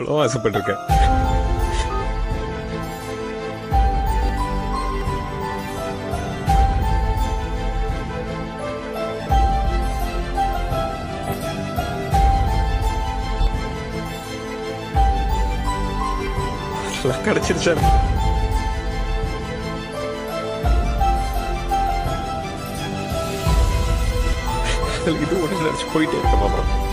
இவ்வளோ ஆசைப்பட்டிருக்கேன். எல்லாம் கிடைச்சிருச்சா இது ஒன்று நினச்சி போயிட்டே இருக்க அப்புறம்.